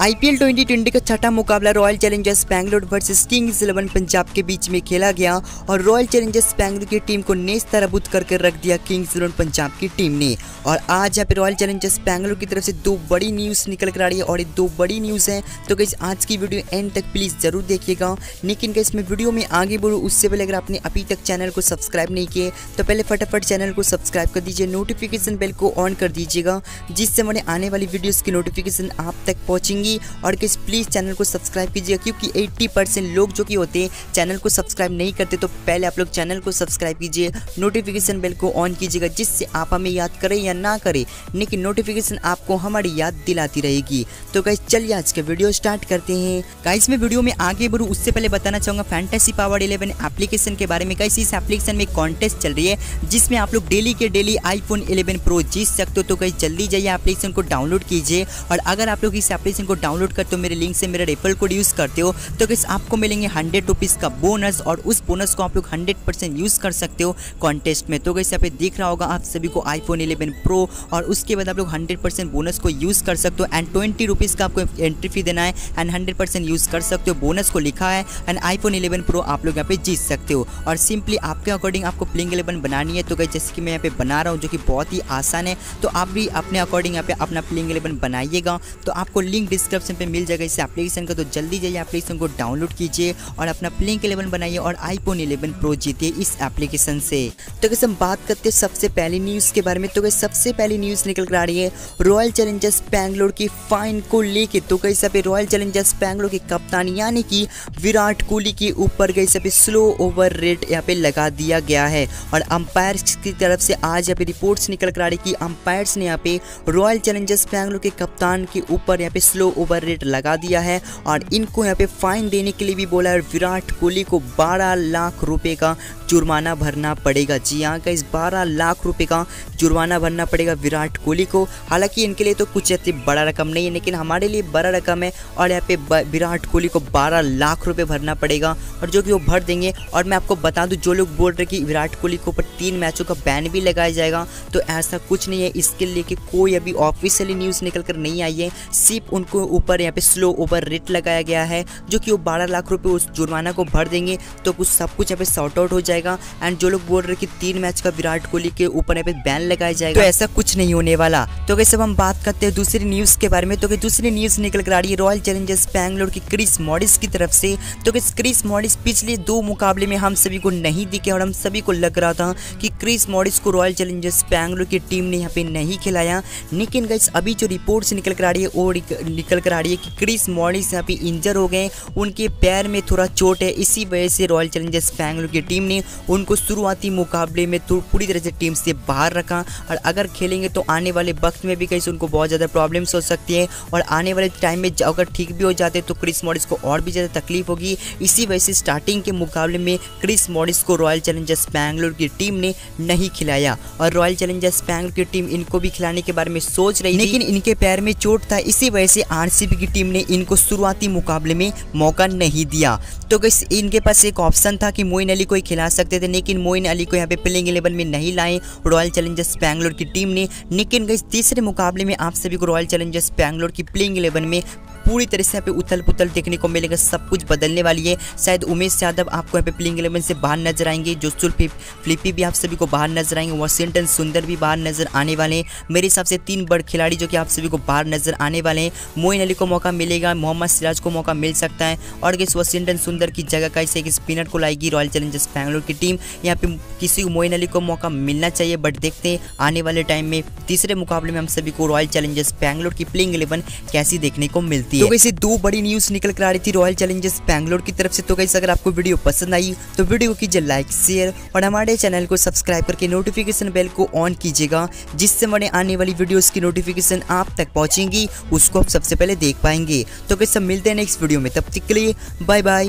IPL 2020 का छठा मुकाबला Royal Challengers Bangalore versus Kings Eleven Punjab के बीच में खेला गया और रॉयल चैलेंजर्स बैंगलोर की टीम को नेस तरबूत करके रख दिया किंग्स इलेवन पंजाब की टीम ने। और आज यहाँ पे रॉयल चैलेंजर्स बैंगलोर की तरफ़ से दो बड़ी न्यूज़ निकल कर आ रही है और ये दो बड़ी न्यूज़ है। तो कैसे आज की वीडियो एंड तक प्लीज़ ज़रूर देखिएगा। लेकिन कैसे मैं वीडियो में आगे बढ़ूँ उससे पहले अगर आपने अभी तक चैनल को सब्सक्राइब नहीं किए तो पहले फटाफट चैनल को सब्सक्राइब कर दीजिए नोटिफिकेशन बेल को ऑन कर दीजिएगा, जिससे मैंने आने वाली वीडियोज़ की नोटिफिकेशन आप तक पहुँचेंगी। और किस प्लीज़ चैनल को सब्सक्राइब कीजिएगा क्योंकि 80 परसेंट लोग जो कि होते हैं चैनल को सब्सक्राइब नहीं करते तो पहले आप लोग चैनल को सब्सक्राइब कीजिए। नोटिफिकेशन बेल को ऑन कीजिएगा, जिससे आप हमें याद करें या ना करें। लेकिन नोटिफिकेशन आपको हमारी याद दिलाती रहेगी। तो गाइस चलिए आज का वीडियो स्टार्ट करते हैं। गाइस मैं वीडियो में आगे बढ़ूँ, उससे पहले बताना चाहूँगा फैंटेसी पावर इलेवन एप्लीकेशन के बारे में। गाइस इस एप्लीकेशन में कॉन्टेस्ट चल रही है, जिसमें आप लोग डेली के डेली आईफोन 11 प्रो जीत सकते हो। तो गाइस जल्दी जाइए एप्लीकेशन को डाउनलोड कीजिए। और अगर आप लोग इस एप्लीकेशन को डाउनलोड करते हो, मेरे लिंक से, मेरा रेफर कोड यूज़ करते हो तो किस आपको मिलेंगे हंड्रेड रुपीज़ का बोनस और उस बोनस को आप लोग हंड्रेड परसेंट यूज़ कर सकते हो कॉन्टेस्ट में। तो कैसे यहाँ पे दिख रहा होगा आप सभी को आईफोन 11 प्रो और उसके बाद आप लोग हंड्रेड परसेंट बोनस को यूज़ कर सकते हो एंड ट्वेंटी रुपीज़ का आपको एंट्री फ़ी देना है एंड हंड्रेड परसेंट यूज़ कर सकते हो बोनस को लिखा है एंड आईफोन इलेवन प्रो आप लोग यहाँ पे जीत सकते हो। और सिंपली आपके अकॉर्डिंग आपको प्लिंग इलेवन बनानी है तो गई जैसे कि मैं यहाँ पे बना रहा हूँ, जो कि बहुत ही आसान है तो आप भी अपने अकॉर्डिंग यहाँ पे अपना प्लिंग इलेवन बनाइएगा। तो आपको लिंक डिस्क्रिप्शन पे मिल जाएगा। इस एप्लीकेशन का तो जल्दी जाइए एप्लीकेशन को डाउनलोड कीजिए और अपना प्लिंक इलेवन बनाइए और आईफोन इलेवन प्रो जीतिए इस एप्लीकेशन से। तो कैसे हम बात करते हैं सबसे पहली न्यूज़ के बारे में। तो कैसे सबसे पहली न्यूज़ निकल कर आ रही है रॉयल चैलेंजर्स बैंगलोर की फाइन को। लेके तो कैसे पे रॉयल चैलेंजर्स बैंगलोर के कप्तान यानी कि विराट कोहली के ऊपर गई पे स्लो ओवर रेट यहाँ पे लगा दिया गया है। और अंपायर की तरफ़ से आज यहाँ पे रिपोर्ट्स निकल कर आ रही कि अंपायर्स ने यहाँ पे रॉयल चैलेंजर्स बैंगलोर के कप्तान के ऊपर यहाँ पे स्लो ओवर रेट लगा दिया है और इनको यहाँ पे फाइन देने के लिए भी बोला है विराट कोहली को 12 लाख रुपए का जुर्माना भरना पड़ेगा। जी हाँ का इस 12 लाख रुपए का जुर्माना भरना पड़ेगा विराट कोहली को। हालाँकि इनके लिए तो कुछ ऐसी बड़ा रकम नहीं है, लेकिन हमारे लिए बड़ा रकम है और यहाँ पे विराट कोहली को 12 लाख रुपए भरना पड़ेगा और जो कि वो भर देंगे। और मैं आपको बता दूँ, जो लोग बोल रहे कि विराट कोहली के ऊपर तीन मैचों का बैन भी लगाया जाएगा तो ऐसा कुछ नहीं है। इसके लिए कि कोई अभी ऑफिशियली न्यूज़ निकल कर नहीं आई है, सिर्फ़ उनको ऊपर यहाँ पे स्लो ओवर रेट लगाया गया है, जो कि वो बारह लाख रुपये उस जुर्माना को भर देंगे तो कुछ सब कुछ यहाँ पे सॉर्ट आउट हो जाएगा। एंड जो लोग बोल रहे कि तीन मैच का विराट कोहली के ऊपर यहाँ पे बैन लगाया जाएगा तो ऐसा कुछ नहीं होने वाला। तो कैसे हम बात करते हैं दूसरी न्यूज़ के बारे में तो दूसरी न्यूज़ निकल कर आ रही है रॉयल चैलेंजर्स बैंगलोर की क्रिस मॉडिस की तरफ़ से तो क्रिस मॉडिस पिछले दो मुकाबले में हम सभी को नहीं दिखे और हम सभी को लग रहा था कि क्रिस मॉडिस को रॉयल चैलेंजर्स बैंगलोर की टीम ने यहाँ पे नहीं खिलाया। लेकिन अभी जो रिपोर्ट्स निकल कर आ रही है, वो निकल कर आ रही है कि क्रिस मॉडिस यहाँ पे इंजर हो गए उनके पैर में थोड़ा चोट है, इसी वजह से रॉयल चैलेंजर्स बैंगलोर की टीम ने उनको शुरुआती मुकाबले में पूरी तरह से टीम से बाहर रखा। और अगर खेलेंगे तो आने वाले वक्त में भी कैसे उनको बहुत ज़्यादा प्रॉब्लम्स हो सकती है। और आने वाले टाइम में अगर ठीक भी हो जाते तो क्रिस मॉडिस को और भी ज़्यादा तकलीफ़ होगी। इसी वजह से स्टार्टिंग के मुकाबले में क्रिस मॉडिस को रॉयल चैलेंजर्स बैंगलोर की टीम ने नहीं खिलाया। और रॉयल चैलेंजर्स बैंगलोर की टीम इनको भी खिलाने के बारे में सोच रही लेकिन इनके पैर में चोट था, इसी वजह से आरसीबी की टीम ने इनको शुरुआती मुकाबले में मौका नहीं दिया। तो गैस, इनके पास एक ऑप्शन था कि मोइन अली को ही खिला सकते थे, लेकिन मोइन अली को यहाँ पे प्लेइंग इलेवन में नहीं लाए। रॉयल चैलेंजर्स बैंगलोर की टीम ने। लेकिन गई तीसरे मुकाबले में आप सभी को रॉयल चैलेंजर्स बैंगलोर की प्लेइंग इलेवन में पूरी तरह से यहाँ पे उथल पुथल देखने को मिलेगा, सब कुछ बदलने वाली है। शायद उमेश यादव आपको यहाँ पे प्लेइंग इलेवन से बाहर नज़र आएँगे, जोसुल फ्लिपी भी आप सभी को बाहर नज़र आएँगे, वॉशिंगटन सुंदर भी बाहर नज़र आने वाले हैं। मेरे हिसाब से तीन बड़ खिलाड़ी जो कि आप सभी को बाहर नज़र आने वाले हैं। मोइन अली को मौका मिलेगा, मोहम्मद सिराज को मौका मिल सकता है। और किस वॉशिंगटन सुंदर की जगह कैसे एक स्पिनर को लाएगी रॉयल चैलेंजर्स बैंगलोर की टीम यहाँ पे किसी को मोइन अली को मौका मिलना चाहिए बट देखते हैं आने वाले टाइम में तीसरे मुकाबले में हम सभी को रॉयल चैलेंजर्स बैंगलोर की प्लेइंग इलेवन कैसी देखने को मिलती है। तो वैसे दो बड़ी न्यूज़ निकल कर आ रही थी रॉयल चैलेंजर्स बैंगलोर की तरफ़ से। तो कैसे अगर आपको वीडियो पसंद आई तो वीडियो कीजिए लाइक शेयर और हमारे चैनल को सब्सक्राइब करके नोटिफिकेशन बेल को ऑन कीजिएगा जिससे हमारे आने वाली वीडियोस की नोटिफिकेशन आप तक पहुंचेंगी उसको आप सबसे पहले देख पाएँगे। तो कैसे मिलते हैं नेक्स्ट वीडियो में तब तक के लिए बाय बाय